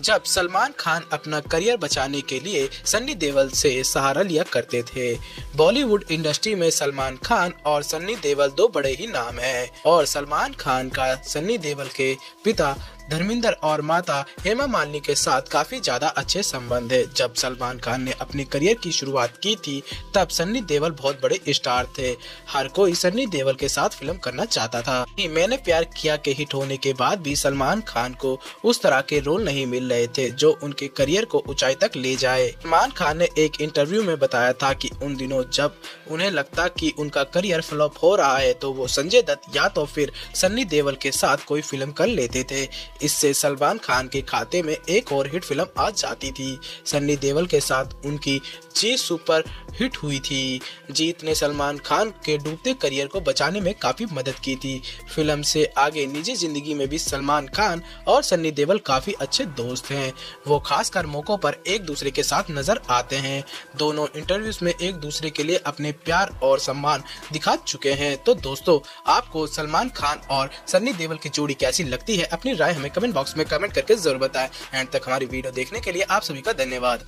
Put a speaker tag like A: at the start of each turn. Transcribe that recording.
A: जब सलमान खान अपना करियर बचाने के लिए सन्नी देवल से सहारा लिया करते थे। बॉलीवुड इंडस्ट्री में सलमान खान और सन्नी देवल दो बड़े ही नाम हैं और सलमान खान का सन्नी देवल के पिता धर्मिंदर और माता हेमा मालिनी के साथ काफ़ी ज़्यादा अच्छे संबंध है। जब सलमान खान ने अपने करियर की शुरुआत की थी, तब सन्नी देवल बहुत बड़े स्टार थे। हर कोई सन्नी देवल के साथ फ़िल्म करना चाहता था। मैंने प्यार किया के हिट होने के बाद भी सलमान खान को उस तरह के रोल नहीं मिल। रहे थे, जो उनके करियर को ऊंचाई तक ले जाए। सलमान खान ने एक इंटरव्यू में बताया था कि उन दिनों जब उन्हें लगता कि उनका करियर फ्लॉप हो रहा है तो वो संजय दत्त या तो फिर सन्नी देवल के साथ कोई फ़िल्म कर लेते थे। इससे सलमान खान के खाते में एक और हिट फ़िल्म आ जाती थी। सन्नी देवल के साथ उनकी जी सुपर हिट हुई थी। जीत ने सलमान खान के डूबते करियर को बचाने में काफ़ी मदद की थी। फ़िल्म से आगे निजी ज़िंदगी में भी सलमान खान और सन्नी देवल काफ़ी अच्छे दोस्त हैं। वो खासकर मौकों पर एक दूसरे के साथ नज़र आते हैं। दोनों इंटरव्यूज़ में एक दूसरे के लिए अपने प्यार और सम्मान दिखा चुके हैं। तो दोस्तों, आपको सलमान खान और सन्नी देवल की जोड़ी कैसी लगती है? अपनी राय हमें कमेंट बॉक्स में कमेंट करके ज़रूर बताएँ। एंड तक हमारी वीडियो देखने के लिए आप सभी का धन्यवाद।